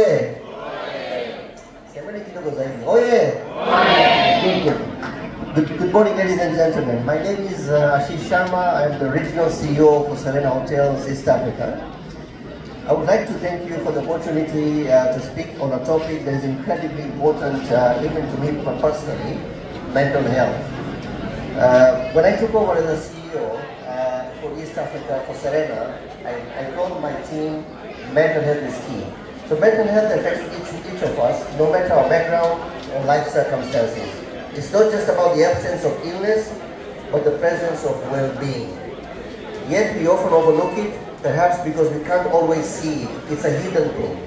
Oye! Zaidi. Oye! Good, good. Good, good morning, ladies and gentlemen. My name is uh, Ashish Sharma. I'm the regional CEO for Serena Hotels East Africa. I would like to thank you for the opportunity uh, to speak on a topic that is incredibly important, uh, even to me personally, mental health. Uh, when I took over as a CEO uh, for East Africa for Serena, I, I told my team mental health is key. So mental health affects each, each of us, no matter our background and life circumstances. It's not just about the absence of illness, but the presence of well-being. Yet we often overlook it, perhaps because we can't always see it. It's a hidden thing.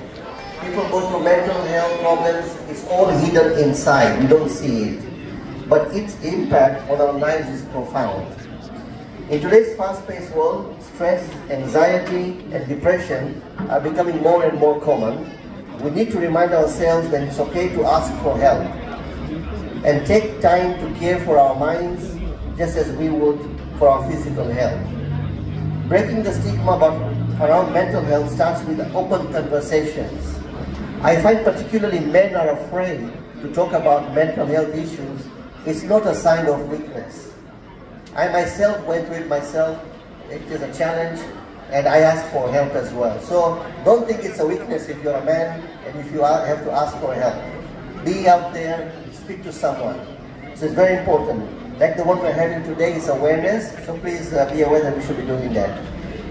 People go through mental health problems, it's all hidden inside, we don't see it. But its impact on our lives is profound. In today's fast-paced world, stress, anxiety, and depression are becoming more and more common. We need to remind ourselves that it's okay to ask for help and take time to care for our minds just as we would for our physical health. Breaking the stigma about, around mental health starts with open conversations. I find particularly men are afraid to talk about mental health issues. It's not a sign of weakness. I myself went it myself. It is a challenge and I asked for help as well. So don't think it's a weakness if you're a man and if you have to ask for help. Be out there, speak to someone. So it's very important. Like the one we're having today is awareness, so please uh, be aware that we should be doing that.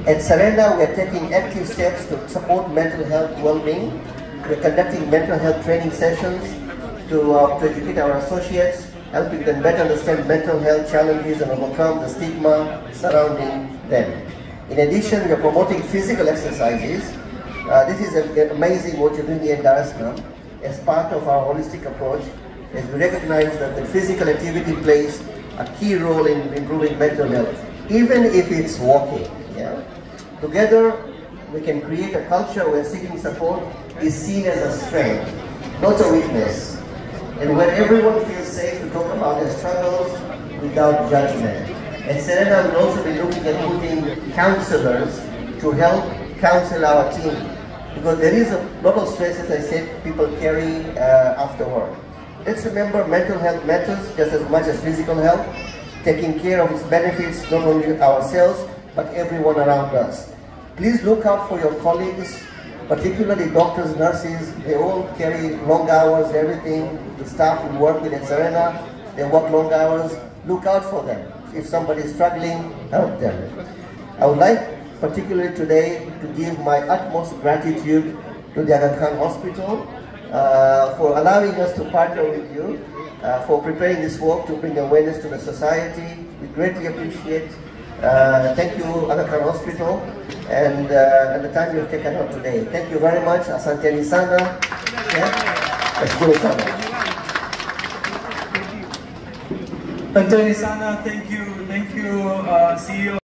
At Serena, we are taking active steps to support mental health well-being. We're conducting mental health training sessions to, uh, to educate our associates, helping them better understand mental health challenges and overcome the stigma surrounding them. In addition, we are promoting physical exercises. Uh, this is a, amazing what you're doing here in as part of our holistic approach as we recognize that the physical activity plays a key role in improving mental health, even if it's walking. Yeah? Together, we can create a culture where seeking support is seen as a strength, not a weakness, and where everyone feels safe to talk about their struggles without judgment. And Serena will also be looking at putting counselors to help counsel our team. Because there is a lot of stress, as I said, people carry uh, after work. Let's remember mental health matters just as much as physical health. Taking care of its benefits not only ourselves, but everyone around us. Please look out for your colleagues, particularly doctors, nurses. They all carry long hours, everything. The staff who work with Serena, they work long hours. Look out for them. If somebody is struggling, help them. I would like, particularly today, to give my utmost gratitude to the Aga Khan Hospital uh, for allowing us to partner with you, uh, for preparing this work to bring awareness to the society. We greatly appreciate. Uh, thank you, Aga Khan Hospital, and, uh, and the time you've taken out today. Thank you very much. Asante sana. Sana. Antony Sana, thank you, thank you, uh, CEO.